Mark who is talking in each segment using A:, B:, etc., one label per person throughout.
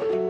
A: thank you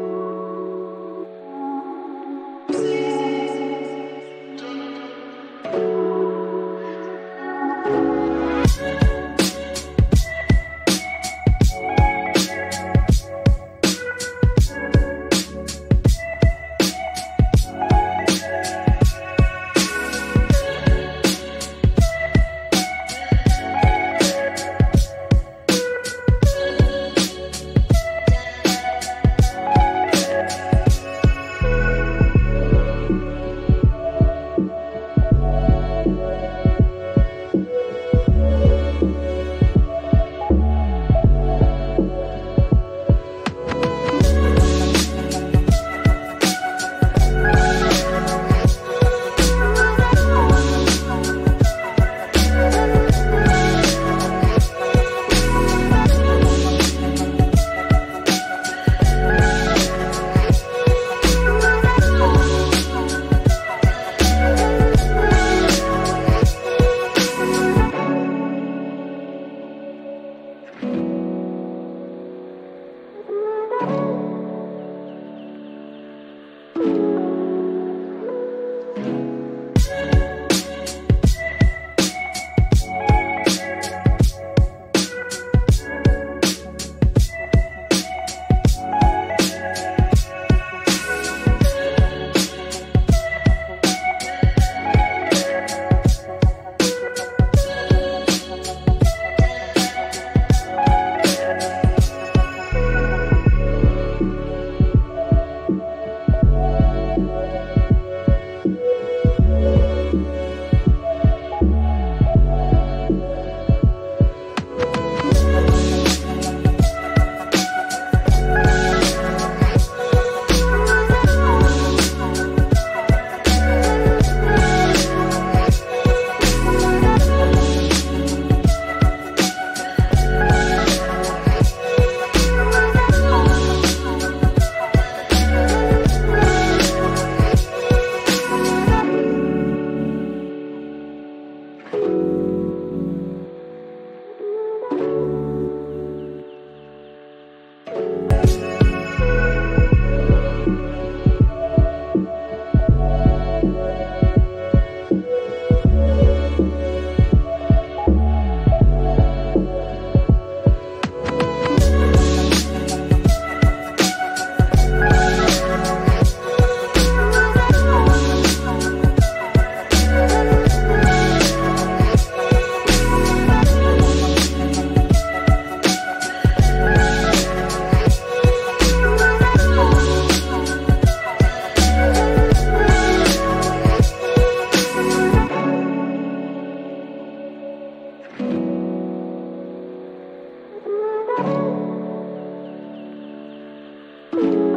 A: Ooh.